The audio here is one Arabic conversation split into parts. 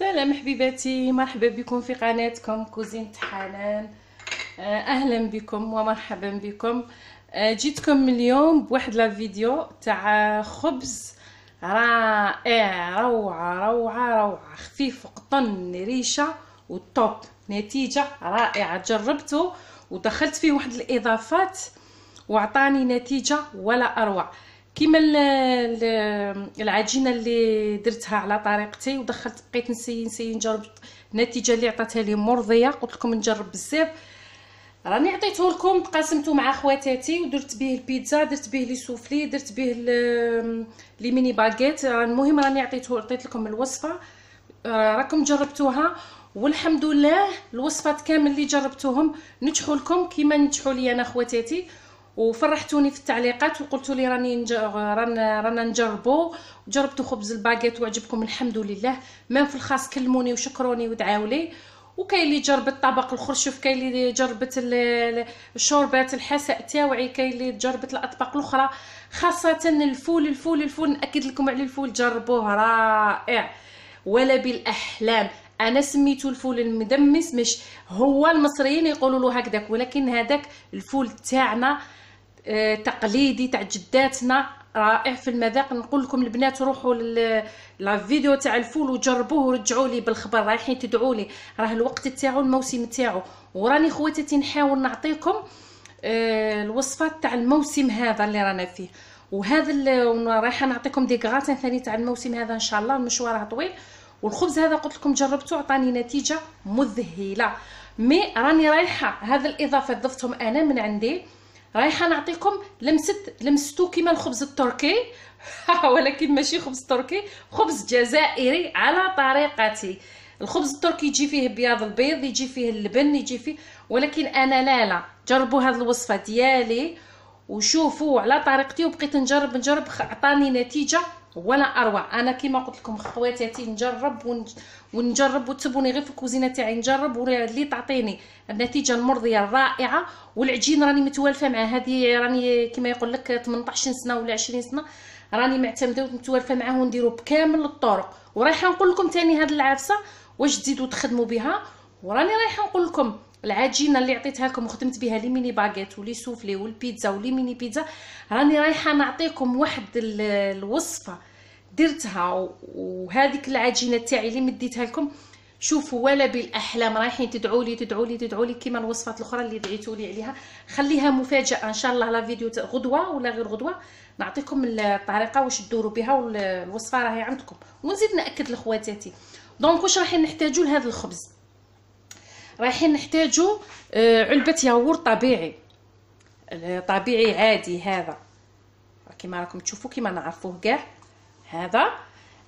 سلام حبيباتي مرحبا بكم في قناتكم كوزين حنان آه، أهلا بكم ومرحبا بكم. آه، جيتكم اليوم بواحد لا فيديو تاع خبز رائع روعة روعة روعة. خفيف قطن ريشة وطوب. نتيجة رائعة. جربته ودخلت فيه واحد الإضافات وعطاني نتيجة ولا أروع. كيما العجينة اللي درتها على طريقتي ودخلت بقيت نسي نسي نجرب النتيجة اللي عطاتها لي مرضيه قلت لكم نجرب بزاف. راني عطيته لكم تقاسمته مع خواتاتي ودرت به البيتزا درت به les soufflés درت به les mini baguettes. المهم راني عطيته عطيت لكم الوصفة. راكم جربتوها والحمد لله الوصفات كامل اللي جربتوهم نجحوا لكم كيما نجحوا لي أنا خواتاتي. وفرحتوني في التعليقات وقلتوا لي راني. رانا رانا نجربوا جربتوا خبز الباكيت وعجبكم الحمد لله. même في الخاص كلموني وشكروني ودعاو لي وكاين اللي جربت طبق الخرشف كاين اللي جربت الشوربات الحساء تاوعي كاين اللي جربت الأطباق الأخرى. خاصة الفول الفول الفول نأكد لكم على الفول جربوه رائع. ولا بالأحلام. أنا سميته الفول المدمس مش هو المصريين يقولوا له هكذاك ولكن هذاك الفول تاعنا. تقليدي تاع جداتنا رائع في المذاق. نقول لكم البنات روحوا للفيديو تاع الفول وجربوه ورجعوا لي بالخبر. رايحين تدعوا لي. راه الوقت تاعو الموسم تاعو. وراني خواتاتي نحاول نعطيكم آه، الوصفات تاع الموسم هذا اللي رانا فيه. وهذا رايحة نعطيكم دي غراتين ثاني تاع الموسم هذا إن شاء الله. المشوار طويل. والخبز هذا قلت لكم جربته عطاني نتيجة مذهلة. مي راني رايحة هذا الإضافة ضفتهم أنا من عندي. رايحه نعطيكم لمسه لمستو كيما الخبز التركي. ولكن ماشي خبز تركي خبز جزائري على طريقتي. الخبز التركي يجي فيه بياض البيض يجي فيه اللبن يجي فيه ولكن أنا لا لا. جربوا هذه الوصفة ديالي وشوفوا على طريقتي وبقيت نجرب نجرب عطاني نتيجة ولا أروع. أنا كيما قلت لكم خواتاتي نجرب ونجرب وتصيبوني غير في الكوزينة تاعي. نجرب واللي تعطيني النتيجة المرضية الرائعة. والعجين راني متوالفة مع هذه راني كيما يقول لك 18 سنة ولا 20 سنة راني معتمدة ومتوالفة معاه ونديرو بكامل الطرق. ورايحة نقول لكم ثاني هذه العفسة واش تزيدوا تخدموا بها؟ وراني رايحة نقول لكم العجينة اللي عطيتها لكم وخدمت بها les mini baguettes و les soufflés والبيتزا و les mini pizzas راني رايحة نعطيكم واحد الوصفة درتها وهذيك العجينة تاعي اللي مديتها لكم. شوفوا ولا بالأحلام رايحين تدعوا لي تدعوا لي تدعوا لي كيما الوصفات الأخرى اللي دعيتوا لي عليها. خليها مفاجأة إن شاء الله لا فيديو غدوة ولا غير غدوة. نعطيكم الطريقة واش دوروا بها والوصفة راهي عندكم. ونزيد نأكد لخواتاتي. دونك واش رايحين نحتاجوا لهذا الخبز؟ رايحين نحتاجوا آه، علبة ياغورت طبيعي. طبيعي عادي هذا. كما راكم تشوفوا كما نعرفوه كاع هذا.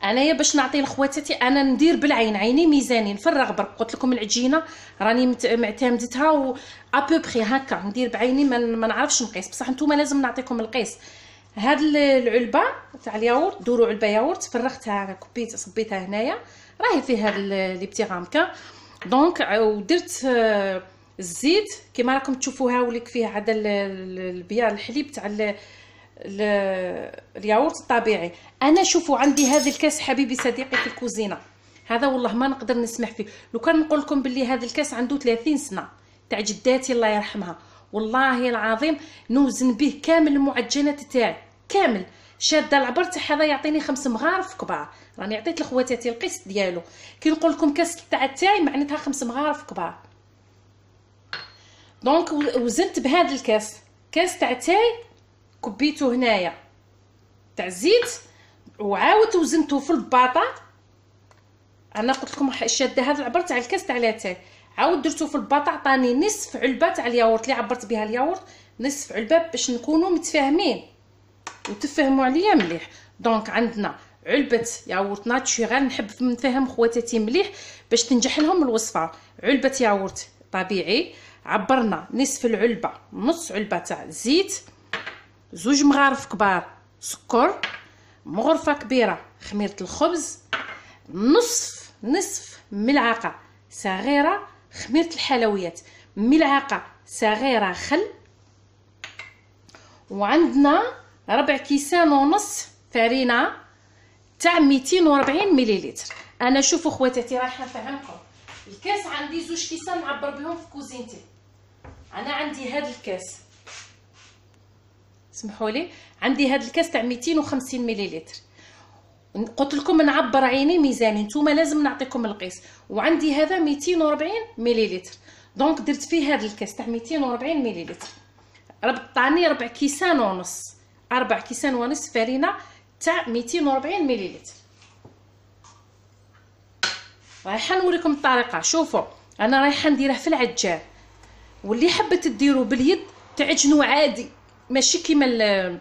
أنايا باش نعطي لخواتاتي أنا ندير بالعين عيني ميزاني نفرغ برك. قلت لكم العجينة راني معتمدتها و ابوبري هكا. ندير بعيني ما نعرفش نقيس. بصح نتوما لازم نعطيكم القيس. هاد العلبة تاع الياغورت دوروا علبة ياغورت فرغتها كبيت صبيتها هنايا. راهي فيها لي بتي غامكا دونك ودرت الزيت كما راكم تشوفوا هاوليك فيه هذا البياض الحليب تاع الياغورت الطبيعي أنا شوفوا عندي هذا الكاس حبيبي صديقي في الكوزينه هذا والله ما نقدر نسمح فيه لو كان نقول لكم باللي هذا الكاس عنده 30 سنه تاع جداتي الله يرحمها والله العظيم نوزن به كامل المعجنات تاعي كامل شادة العبر تاع هذا يعطيني خمس مغارف كبار. راني عطيت لخواتاتي القسط ديالو. كي نقول لكم كاس تاع تاي معناتها خمس مغارف كبار. donc وزنت بهذا الكاس. كاس تاع تاي كبيته هنايا. تاع الزيت. وعاود وزنته في الباطا. أنا قلت لكم شادة هذا العبر تاع الكاس تاع لاتاي عاود درتو في الباطا عطاني نصف علبة تاع الياغورت اللي عبرت بها الياغورت نصف علبة باش نكونوا متفاهمين. وتفهموا عليا مليح. دونك عندنا علبة ياغورت ناتشورال نحب نفهم خواتاتي مليح باش تنجح لهم الوصفة. علبة ياغورت طبيعي عبرنا نصف العلبة نص علبة تاع زيت زوج مغارف كبار سكر مغرفة كبيرة خميرة الخبز نصف نصف ملعقة صغيرة خميرة الحلويات. ملعقة صغيرة خل وعندنا ربع كيسان ونص فرينه تاع 240 مليلتر أنا شوفوا خواتاتي رايحة نفهمكم الكاس عندي زوج كيسان نعبر بهم في كوزينتي. أنا عندي هذا الكاس. سمحوا لي؟ عندي هذا الكاس تاع 250 مليلتر قلت لكم نعبر عيني ميزاني. نتوما لازم نعطيكم القيس. وعندي هذا 240 مليلتر donc درت فيه هذا الكاس تاع 240 مليلتر عطاني أربع كيسان ونص. أربع كيسان ونص فرينه تاع 240 مليلتر رايحة نوريكم الطريقة. شوفوا أنا رايحة نديره في العجان واللي حبت ديرو باليد تعجنوا عادي. ماشي كيما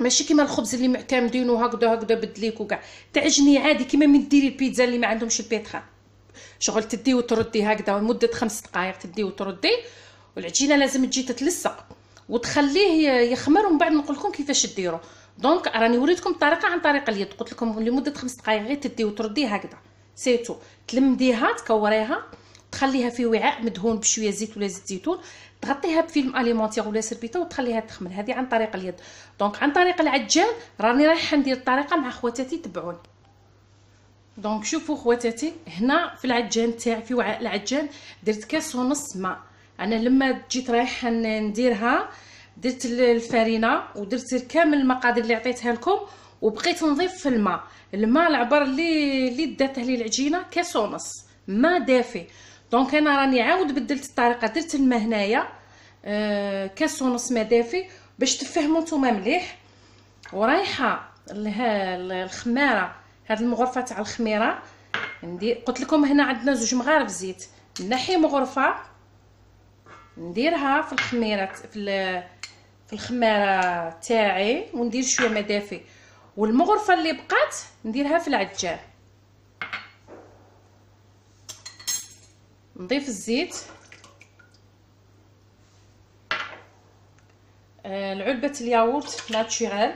ماشي كيما الخبز اللي معتمدينو هكذا هكذا بدليك وكاع. تعجني عادي كيما من ديري البيتزا اللي ما عندهمش ال pétrin. شغل تدي وتردي هكذا لمده خمس دقائق تدي وتردي. والعجينة لازم تجي تتلصق. وتخليه يخمر ومن بعد نقول لكم كيفاش ديروا. donc راني وريتكم الطريقة عن طريق اليد. قلت لكم لمدة خمس دقائق غير تدي وتردي هكذا. sitôt تلميها تكوريها تخليها في وعاء مدهون بشوية زيت ولا زيت زيتون. تغطيها ب film alimentaire ولا سربيته وتخليها تخمر. هذه عن طريق اليد. donc عن طريق العجان راني رايحة ندير الطريقة مع خواتاتي تبعوني donc شوفوا خواتاتي هنا في العجان تاعي في وعاء العجان درت كاس ونص ماء. أنا لما جيت رايحه نديرها درت الفرينة ودرت كامل المقادير اللي عطيتها لكم وبقيت نضيف في الماء. الماء العبر اللي اللي دات عليه العجينة كاس ونص ما دافي. donc أنا راني عاود بدلت الطريقة درت الماء هنايا آه كاس ونص ما دافي باش تفهموا نتوما مليح. ورايحة الخمارة هاد المغرفة تاع الخميرة. ندير قلت لكم هنا عندنا زوج مغارف زيت. نحي مغرفة نديرها في الخميرة في في الخمارة تاعي وندير شوية ما دافي والمغرفة اللي بقات نديرها في العجان. نضيف الزيت. آه العلبة الياغورت ناتشورال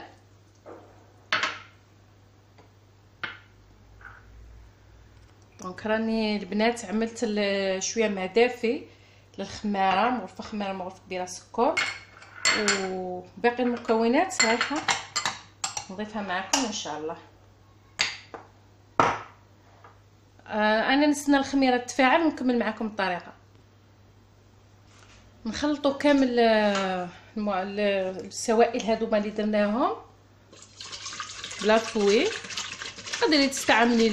دونك راني البنات عملت شوية ماء دافي للخمارة مغرفه خمارة مغرفه كبيرة سكر. وباقي المكونات رايحه نضيفها معكم إن شاء الله. آه أنا نستنى الخميرة تفاعل ونكمل معكم الطريقة. نخلطوا كامل آه، السوائل هذوما اللي درناهم. ب la fouet تقدري تستعملي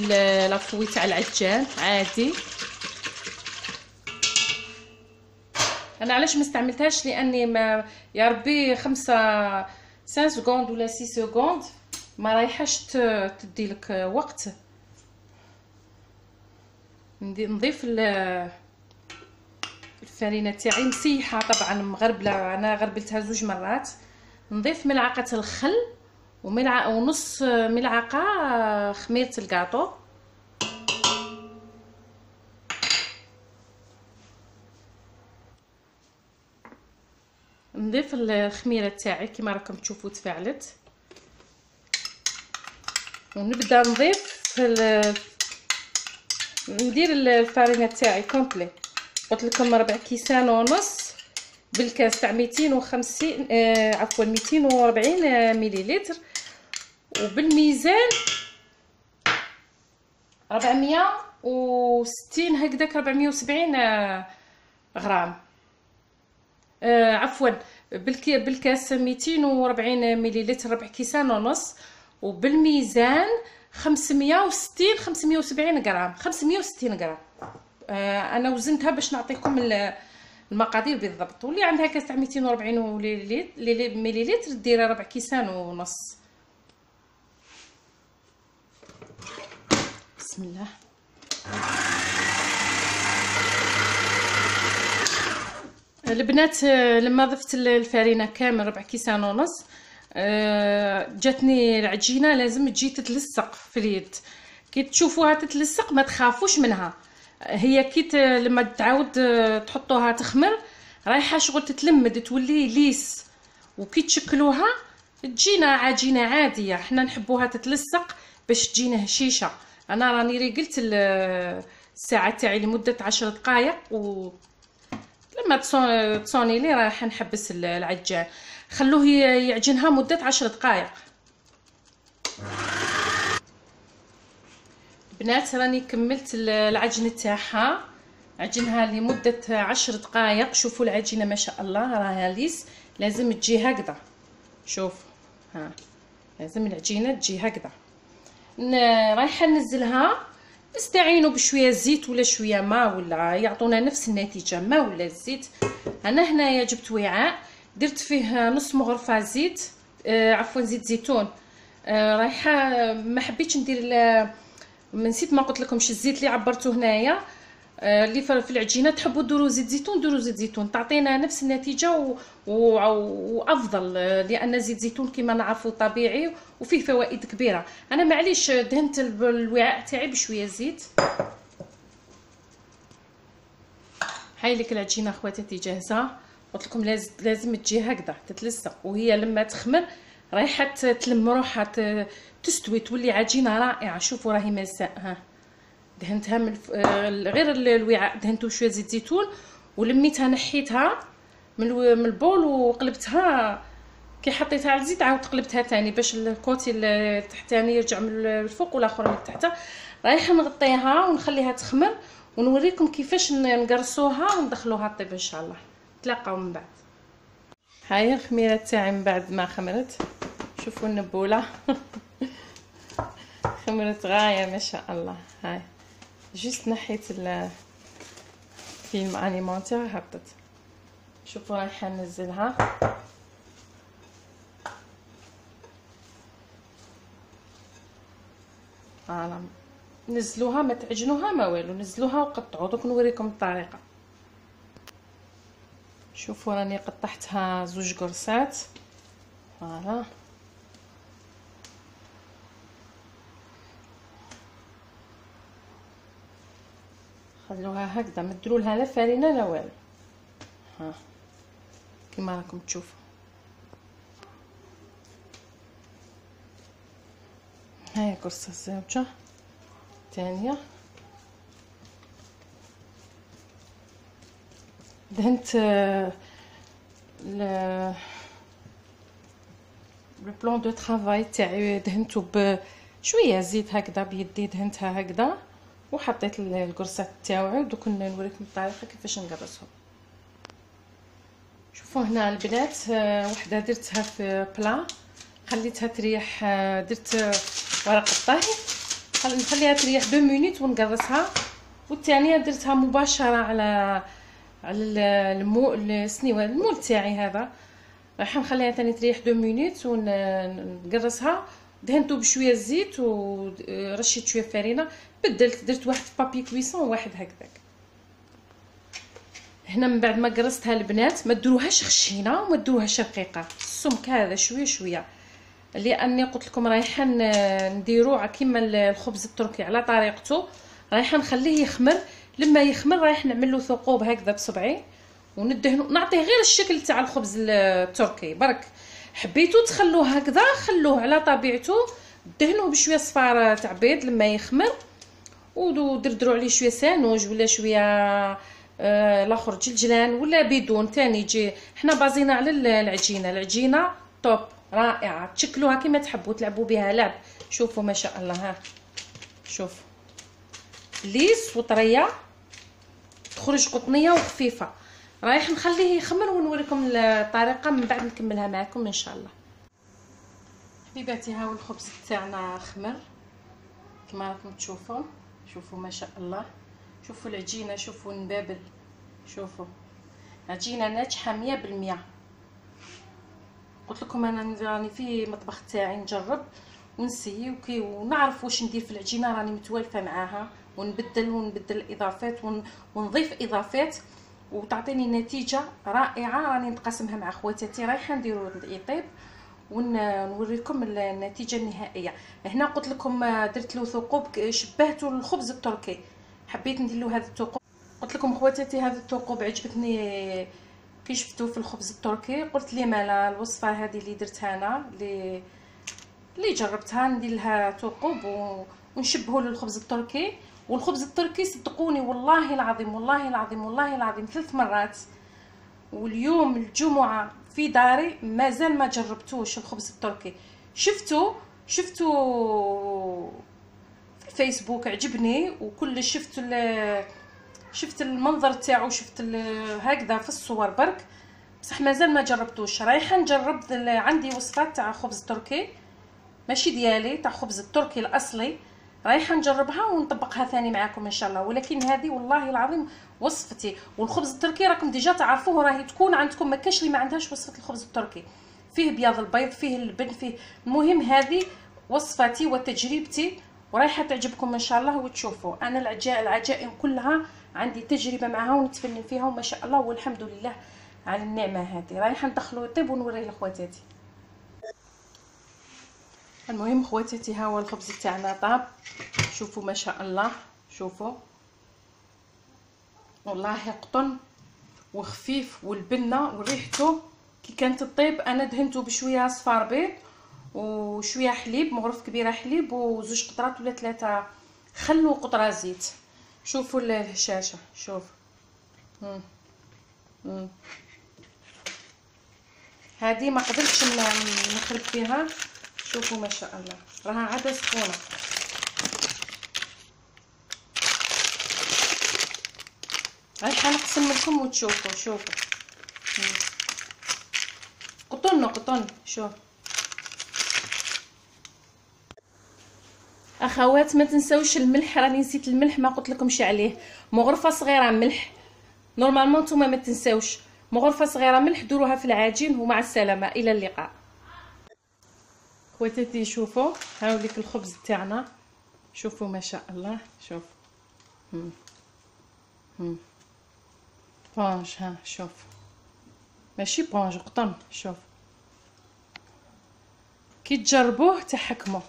la fouet تاع العجان عادي. أنا علاش ما استعملتهاش؟ لأني ما يا ربي خمسة 5 secondes ولا 6 secondes ما رايحاش تدي لك وقت. نضيف الفرينة تاعي مسيحه طبعا مغربله أنا غربلتها زوج مرات. نضيف ملعقة الخل وملعقة ونص ملعقة خميرة الكاطو نضيف الخميرة تاعي كما راكم تشوفوا تفاعلت. ونبدأ نضيف ندير الفارينه تاعي كومبلي. قلت لكم ربع كيسان ونص بالكاس تاع 250 آه عفوا 240 مليلتر. وبالميزان 460 هكذاك 470 غرام. آه عفوا بالكاس 240 مليلتر ربع كيسان ونص وبالميزان 560 570 غرام 560 غرام. آه أنا وزنتها باش نعطيكم المقادير بالضبط. واللي عندها كاس تاع 240 مليلتر ديرها ربع كيسان ونص. بسم الله. البنات آه، لما ضفت الفرينة كامل ربع كيسان ونص آه، جاتني العجينة لازم تجي تتلصق في اليد. كي تشوفوها تتلصق ما تخافوش منها. هي كي لما تعاود آه، تحطوها تخمر رايحة شغل تتلمد تولي ليس. وكي تشكلوها تجينا عجينة عادية. حنا نحبوها تتلصق باش تجينا هشيشه أنا راني ريقلت الساعة تاعي لمدة عشر دقائق و لما تصوني لي راح نحبس العجان خلوه يعجنها مدة عشر دقائق بنات راني كملت العجن تاعها. عجنها لمدة عشر دقائق شوفوا العجينة ما شاء الله راها ليس. لازم تجي هكذا. شوف. ها. لازم العجينة تجي هكذا. رايحة ننزلها. نستعينوا بشوية زيت ولا شوية ماء ولا يعطونا نفس النتيجة ماء ولا الزيت أنا هنايا جبت وعاء درت فيه نص مغرفة زيت آه عفوا زيت زيتون. آه رايحة ما حبيتش ندير نسيت ما قلت لكمش الزيت اللي عبرته هنايا. اللي في العجينة تحبوا ديروا زيت زيتون ديروا زيت زيتون. تعطينا نفس النتيجة و... و... وأفضل آه، لأن زيت زيتون كما نعرفوا طبيعي وفيه فوائد كبيرة. أنا معليش دهنت الوعاء تاعي بشوية زيت. هاي لك العجينة خواتاتي جاهزة؟ قلت لكم لازم لازم تجي هكذا تتلصق وهي لما تخمر رايحة تلم روحها تستوي تولي عجينة رائعة. شوفوا راهي مساء ها. دهنتها من آه، غير الوعاء دهنتو شوية زيت زيتون ولميتها نحيتها من من البول وقلبتها. كي حطيتها على الزيت عاود قلبتها ثاني باش الكوتي التحتاني يرجع من الفوق والآخر من التحت رايحة نغطيها ونخليها تخمر ونوريكم كيفاش نقرصوها وندخلوها الطيب إن شاء الله. نتلاقاو من بعد. هاي الخميرة تاعي من بعد ما خمرت. شوفوا النبولة. خمرت غاية ما شاء الله. هاي. juste نحيت الفيلم alimentaire هبطت. شوفوا رايحه ننزلها. voilà نزلوها ما تعجنوها ما والو. نزلوها وقطعوا. دوك نوريكم الطريقة. شوفوا راني قطعتها زوج قرصات voilà. خلوها هكذا ما ديروا لها لا فرينه لا والو. ها كما راكم تشوفوا. هاي قرصه الزوجة. الثانية دهنت ل البلون دو طرافاي تاعي دهنته بشويه زيت هكذا بيدي دهنتها هكذا. وحطيت القرصات تاوعي ودوك نوريكم الطريقة كيفاش نقرصهم. شوفوا هنا البنات آه، وحدة درتها في plat خليتها تريح آه، درت ورق الطهي نخليها تريح deux minutes ونقرصها. والثانيه درتها مباشرة على على ال mou السنيوه ال moule تاعي هذا. راح نخليها ثاني تريح deux minutes ونقرصها دهنتو بشوية زيت ورشيت شوية فرينه بدلت درت واحد بابي كويسون واحد هكذاك. هنا من بعد ما قرصتها البنات ما دروهاش خشينة وما دروهاش رقيقة. السمك هذا شوية شوية. لأني قلت لكم رايحة نديرو كيما الخبز التركي على طريقته. رايحة نخليه يخمر. لما يخمر رايح نعمل له ثقوب هكذا بصبعي وندهنو نعطيه غير الشكل تاع الخبز التركي. برك حبيتو تخلوه هكذا خلوه على طبيعته. دهنوه بشوية صفار تاع بيض لما يخمر. ودردروا عليه شوية سانوج ولا شوية آه الآخر جلجلان ولا بدون تاني يجي. حنا بازينا على العجينة. العجينة توب رائعة. تشكلوها كما تحبوا تلعبوا بها لعب. شوفوا ما شاء الله ها. شوف ليس وطرية. تخرج قطنية وخفيفة. رايح نخليه يخمر ونوريكم الطريقة من بعد نكملها معكم إن شاء الله. حبيباتي هاو الخبز تاعنا خمر كما راكم تشوفوا. شوفوا ما شاء الله. شوفوا العجينة شوفوا النبابل. شوفوا. عجينة ناجحة مية بالمية. قلت لكم أنا راني في المطبخ تاعي نجرب ونسي وكي ونعرف واش ندير في العجينة. راني متوالفة معاها ونبدل ونبدل الاضافات ونضيف إضافات. وتعطيني نتيجة رائعة. راني نتقاسمها مع خواتاتي. رايحة نديرو يطيب ونوريكم النتيجة النهائية. هنا قلت لكم درت له ثقوب شبهته للخبز التركي. حبيت ندير له هذا الثقوب. قلت لكم خواتاتي هذا الثقوب عجبتني كي شفتو في الخبز التركي. قلت لي مالا الوصفة هذه اللي درتها أنا اللي اللي جربتها ندير لها ثقوب. ونشبهه للخبز التركي. والخبز التركي صدقوني والله العظيم والله العظيم والله العظيم ثلاث مرات. واليوم الجمعة في داري مازال ما جربتوش الخبز التركي. شفتو شفتو في فيسبوك عجبني. وكل شفت شفت المنظر تاعو شفت هكذا في الصور برك. بصح مازال ما جربتوش. رايحه نجرب عندي وصفات تاع خبز تركي. ماشي ديالي تاع خبز التركي الأصلي. رايحه نجربها ونطبقها ثاني معاكم إن شاء الله. ولكن هذه والله العظيم وصفتي. والخبز التركي راكم déjà تعرفوه راهي تكون عندكم. ما كاش اللي ما عندهاش وصفة الخبز التركي. فيه بياض البيض فيه اللبن فيه. المهم هذه وصفتي وتجربتي ورايحة تعجبكم إن شاء الله. وتشوفوا أنا العجائن كلها عندي تجربة معها ونتفنن فيها وما شاء الله. والحمد لله على النعمة هذه. رايحة ندخلو يطيب ونوريه لخواتاتي. المهم خواتاتي ها هو الخبز تاعنا طاب. شوفوا ما شاء الله. شوفوا. والله قطن وخفيف والبنة وريحته. كي كانت الطيب أنا دهنته بشوية صفار بيض وشوية حليب مغرف كبيرة حليب وزوج قطرات ولا ثلاثة خل وقطرة زيت. شوفوا الهشاشة. شوف. هذه ما قدرتش نخلط فيها. شوفوا ما شاء الله. راها عاد سخونه رايحه نقسم لكم وتشوفوا شوفوا. قطن قطن. شوف أخوات ما تنساوش الملح راني نسيت الملح ما قلت لكمش عليه. مغرفة صغيرة ملح. normalement نتوما ما تنساوش مغرفة صغيرة ملح ديروها في العجين ومع السلامة. إلى اللقاء. خواتاتي شوفوا هاوليك الخبز تاعنا. شوفوا ما شاء الله. شوف. éponge ها شوف. ماشي éponge قطن. شوف. كي تجربوه تحكموا.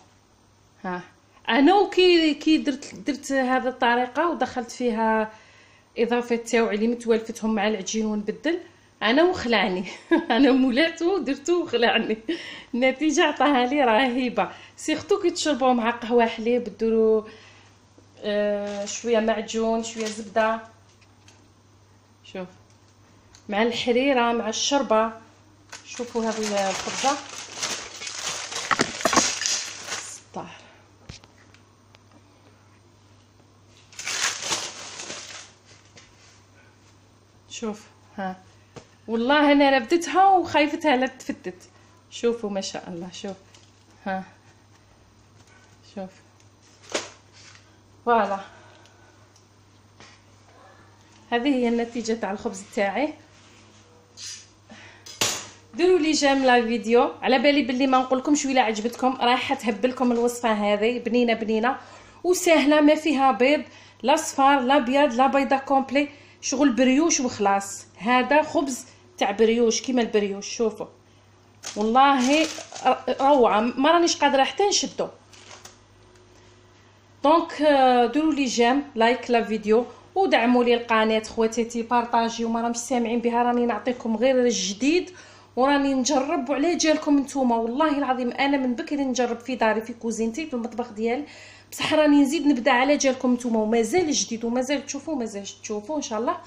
ها. أنا وكي كي درت درت هذه الطريقة ودخلت فيها إضافة تاوعي اللي متوالفتهم مع العجين ونبدل. أنا وخلعني. أنا مولاتو ودرتو وخلعني. النتيجة عطاها لي رهيبة. سيختو كي تشربوه مع قهوة حليب ديروا آه شوية معجون شوية زبدة. شوف. مع الحريرة مع الشربة. شوفوا هذه الخبزه شوف. ها. والله أنا ربدتها وخايفتها لا تفتت. شوفوا ما شاء الله شوف. ها. شوف. فوالا. هذه هي النتيجة تاع الخبز تاعي. ديروا لي j'aime la vidéo. على بالي بلي ما نقولكمش ولا عجبتكم. راح تهبلكم الوصفة هذه. بنينة بنينة. وسهلة ما فيها بيض. لا صفار لا بيض لا بيضة complet. شغل brioche وخلاص. هذا خبز تاع brioche كيما ال brioche شوفوا. والله روعة. ما رانيش قادرة حتى نشدو. donc ديروا لي j'aime like la vidéo ودعموا لي القناة خواتاتي partagez. ما راهمش سامعين بها راني نعطيكم غير الجديد وراني نجرب وعلى جالكم نتوما. والله العظيم أنا من بكري نجرب في داري في كوزينتي في المطبخ ديالي. بصح راني نزيد نبدأ على جالكم نتوما ومازال جديد ومازال تشوفوا مازال تشوفوا إن شاء الله.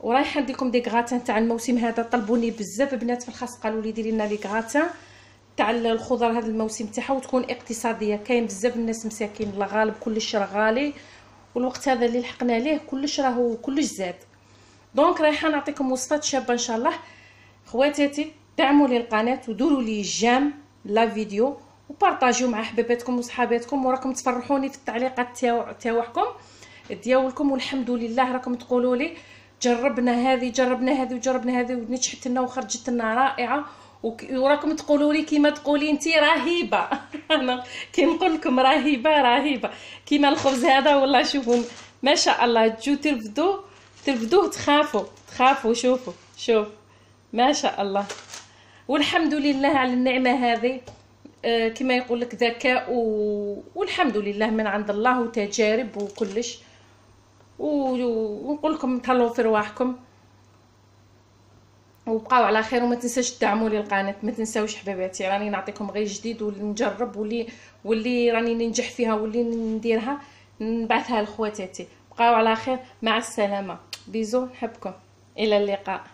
ورايحه نديركم des gratins تاع الموسم هذا طلبوني بزاف بنات في الخاص قالوا لي ديري لنا les gratins تاع الخضر هذا الموسم تاعها وتكون اقتصادية. كاين بزاف الناس مساكين الله غالب كلش راه غالي والوقت هذا اللي لحقنا ليه كلش راهو كلش زاد. donc رايحه نعطيكم وصفات شابة إن شاء الله. خواتاتي دعموا لي القناة وديروا لي j'aime la vidéo. و partagez مع حباباتكم وصحاباتكم وراكم تفرحوني في التعليقات تاعكم ديالكم والحمد لله راكم تقولوا لي جربنا هذه جربنا هذه وجربنا هذه ونجحت لنا وخرجت لنا رائعة وراكم تقولوا لي كيما تقولي انت رهيبة. أنا كي نقول لكم رهيبة رهيبة. كيما الخبز هذا والله شوفوا ما شاء الله تجو ترفدوا ترفدوه تخافوا تخافوا شوفوا شوف ما شاء الله. والحمد لله على النعمة هذه. كما يقول لك ذكاء و... والحمد لله من عند الله وتجارب وكلش. ونقول لكم تهلاو في رواحكم. وبقاو على خير وما تنساش تدعموا لي القناة. ما تنساوش حبيباتي راني نعطيكم غير جديد واللي نجرب واللي واللي راني ننجح فيها واللي نديرها نبعثها لخواتاتي. بقاو على خير مع السلامة. بيزو نحبكم. إلى اللقاء.